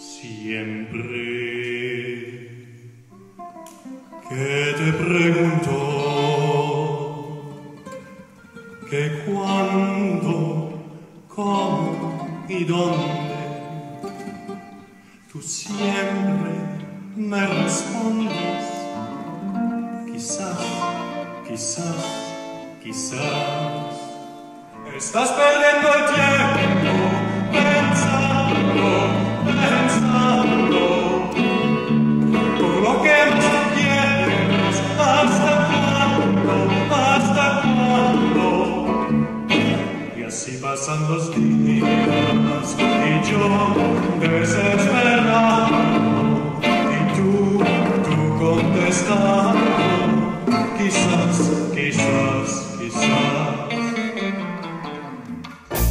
Siempre. Que te pregunto que cuándo, cómo y dónde, tú siempre me respondes, quizás, quizás, quizás, estás perdiendo el tiempo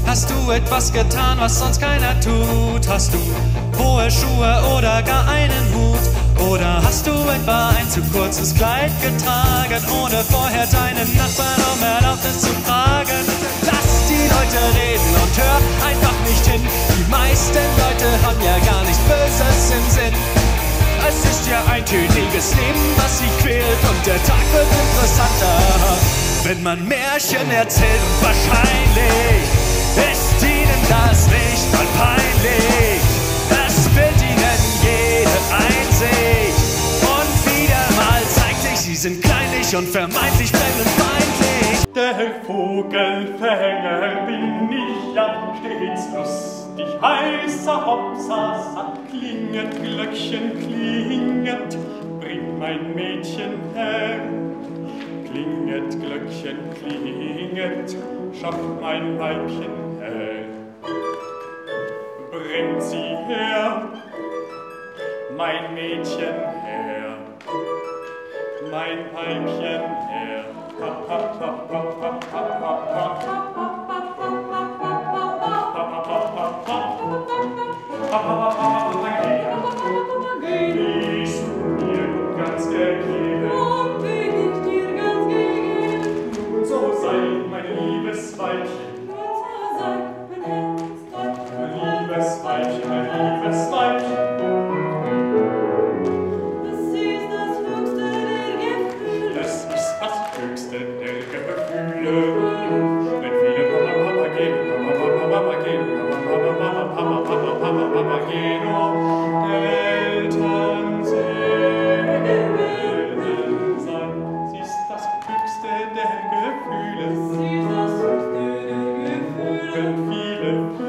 Hast du etwas getan, was sonst keiner tut? Hast du hohe Schuhe oder gar einen Hut? Oder hast du etwa ein zu kurzes Kleid getragen, ohne vorher deinen Nachbarn um Erlaubnis zu fragen? Lass die Leute reden und der Tag wird interessanter, wenn man Märchen erzählt und wahrscheinlich ist ihnen das nicht mal peinlich. Es wird ihnen jede Einsicht und wieder mal zeigt sich, sie sind kleinlich und vermeintlich fremdenfeindlich. Der Vogelfänger bin ich ja stets lustig, heißer Hopsasa, klinget, Glöckchen klinget, mein Mädchen her. Klinget, Glöckchen klinget, schaff mein Weibchen her. Bringt sie her, mein Mädchen her, mein Weibchen her. Ha, ha, ha, ha, ha, ha, ha, ha. Amen.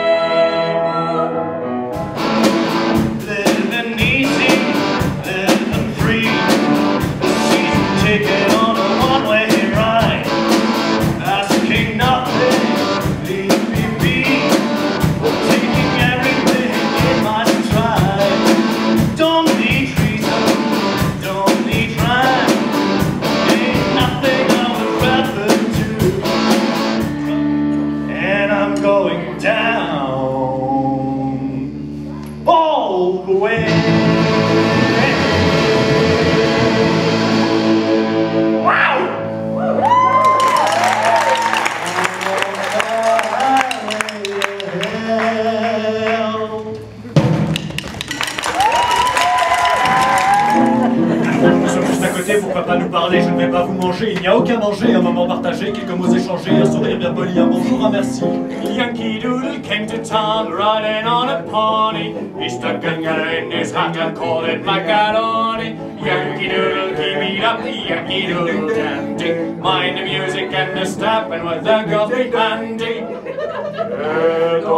Pourquoi pas nous parler? Je ne vais pas vous manger, il n'y a aucun danger, un moment partagé, quelques mots échangés, un sourire bien poli, un bonjour, un merci. Yankee Doodle came to town riding on a pony. He stuck a gun in his hat and called it macaroni. Yankee Doodle, keep it up, Yankee Doodle dandy. Mind the music and the stepping with the girls be handy.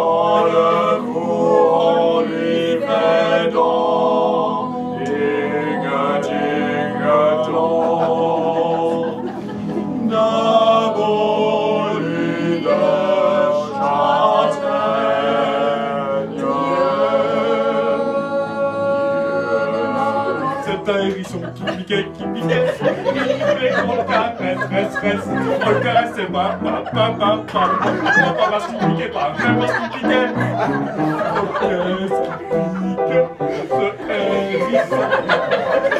un hérisson qui piquait, qui piquait. Il voulait le caresse, reste. On le caressait pas, pas, pas, pas. Non, pas parce qu'il piquait pas, même parce qu'il piquait. Qu'est-ce qui pique, ce hérisson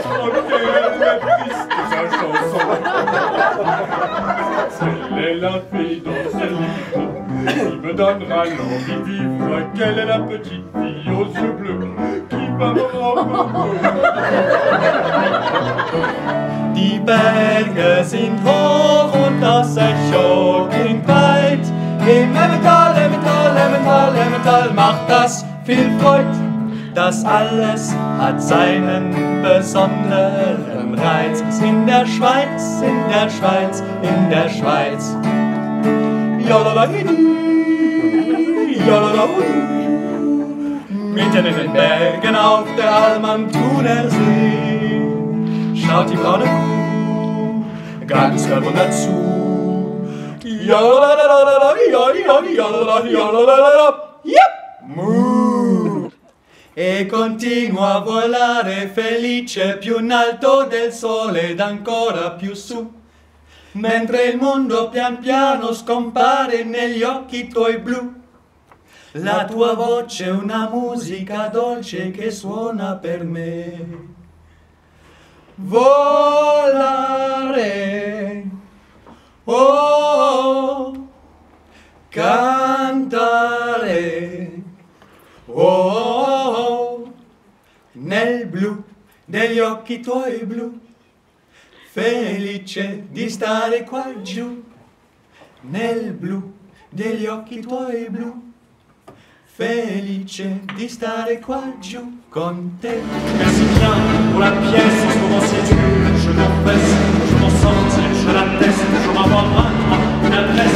Oh, quelle triste sa chanson Elle est la fille dans ce livre qui me donnera l'envie de vivre. Quelle est la petite fille aux yeux bleus Die Berge sind hoch und das Echo klingt weit. Im Emmental, Emmental, Emmental, Emmental macht das viel Freud. Das alles hat seinen besonderen Reiz. In der Schweiz, in der Schweiz, in der Schweiz. Jolalahidi, jolalahudi. Mitten in den Bergen auf der Alm am Thuner See schaut die braune Kuh ganz verwundert zu. E continua a volare felice più in alto del sole ed ancora più su. Mentre il mondo pian piano scompare negli occhi tuoi blu. La tua voce è una musica dolce che suona per me. Volare, oh, cantare, oh, nel blu degli occhi tuoi blu, felice di stare qua giù, nel blu degli occhi tuoi blu. Felice di stare qua giù con te. Merci bien pour la pièce, en ce moment c'est dur, je m'empresse, je m'en sortir, je l'atteste, je m'envoie un, une adresse,